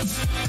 And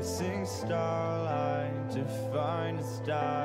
chasing starlight To find a died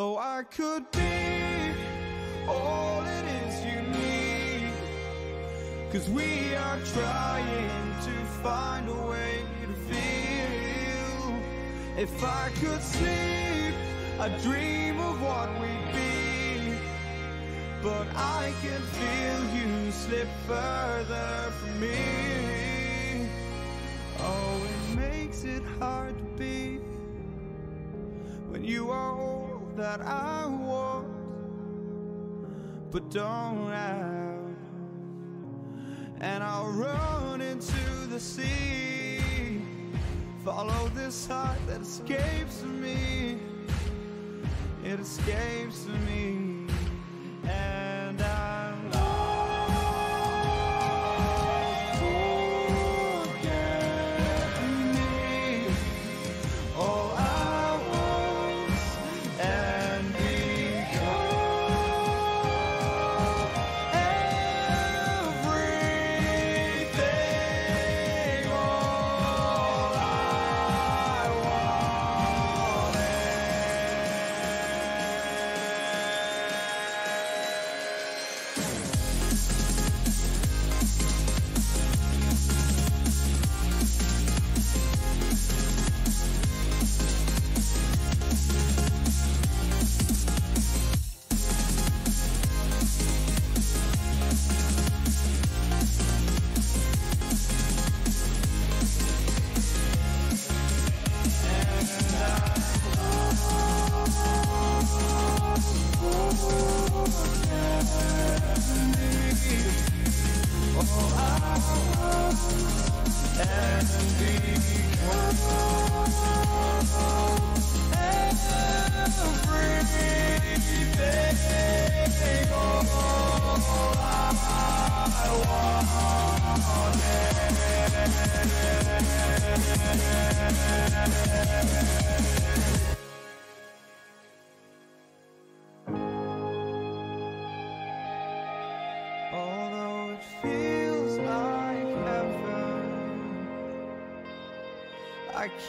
Oh, I could be all it is you need. Cause we are trying to find a way to feel. If I could sleep, I'd dream of what we'd be. But I can feel you slip further from me. Oh, it makes it hard to be when you are that I want, but don't have. And I'll run into the sea, follow this heart that escapes me. It escapes me,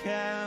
I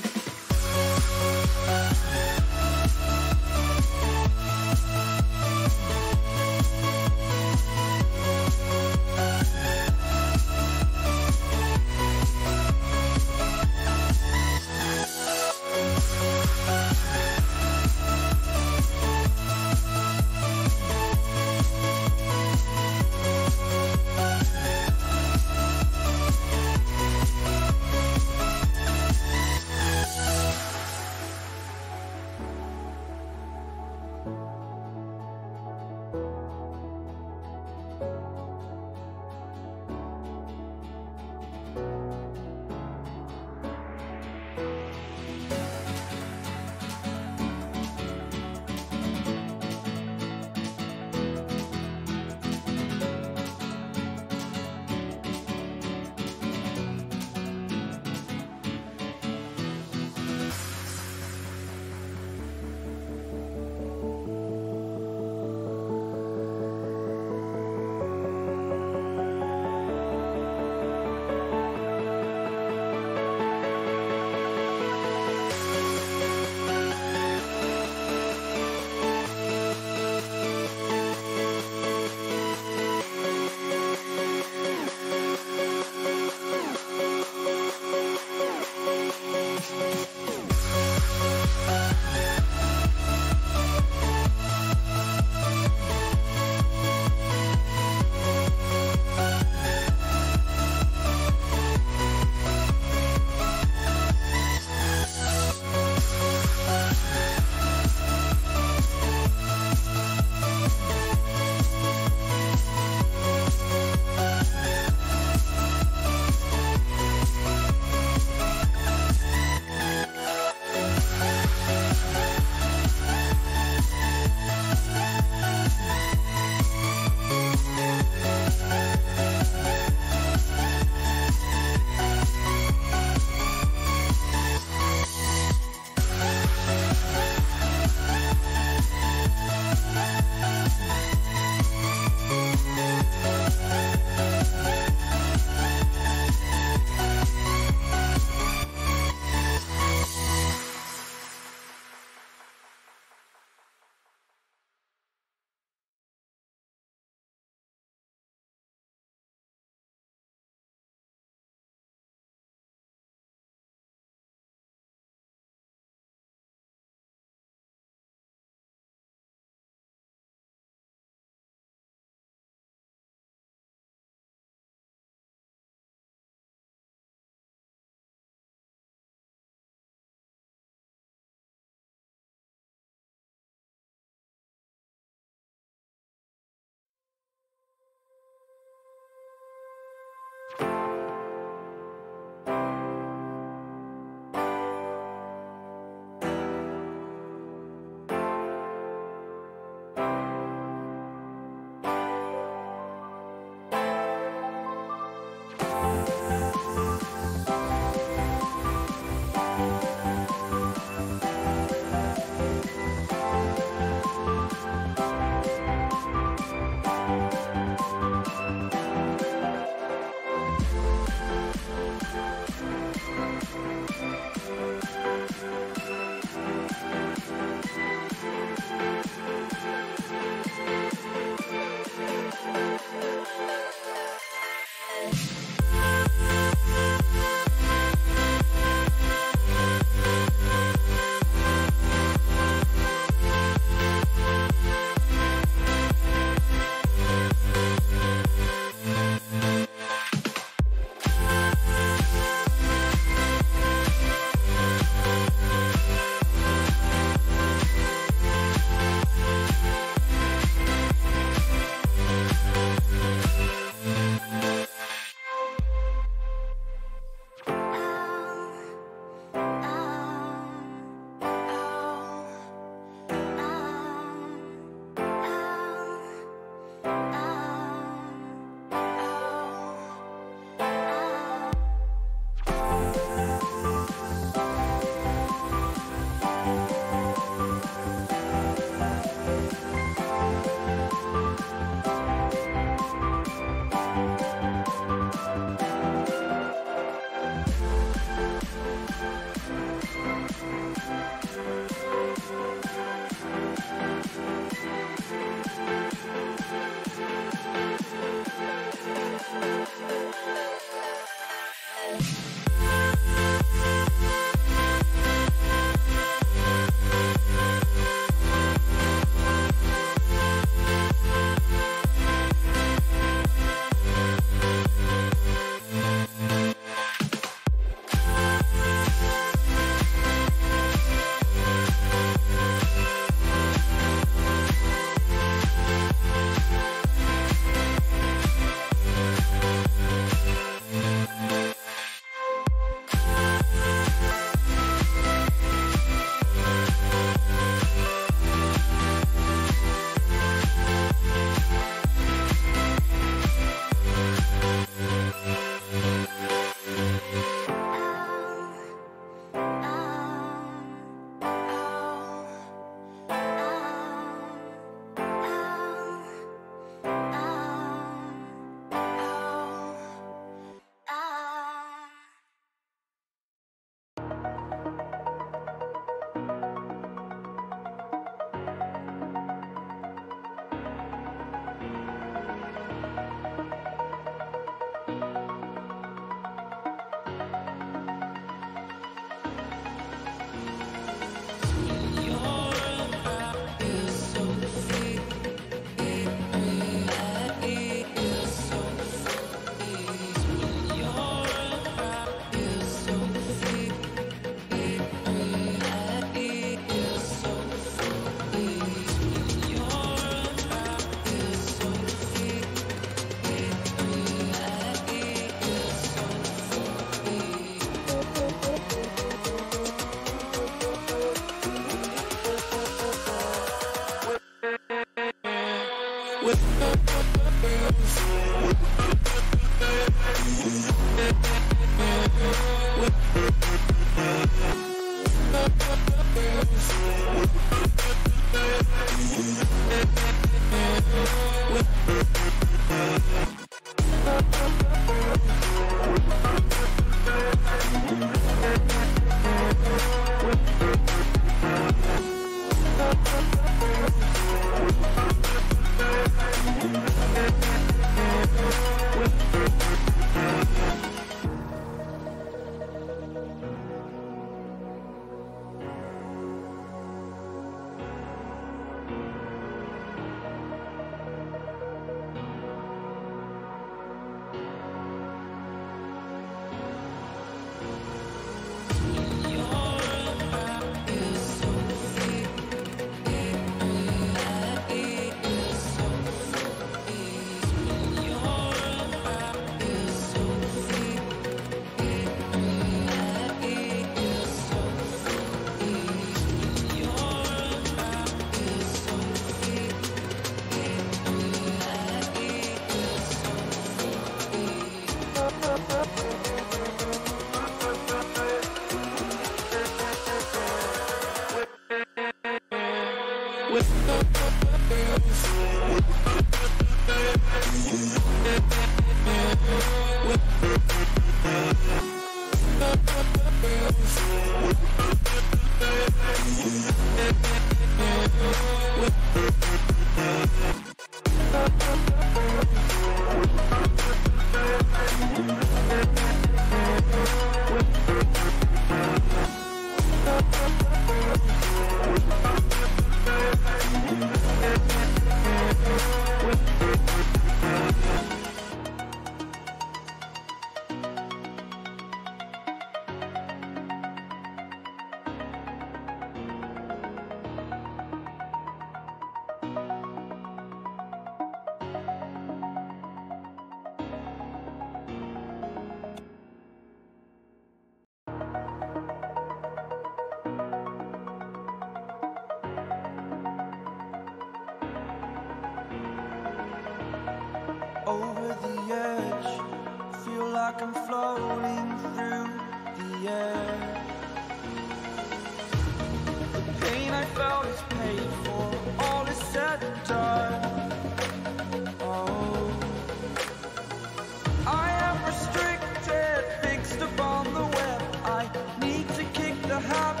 restricted, fixed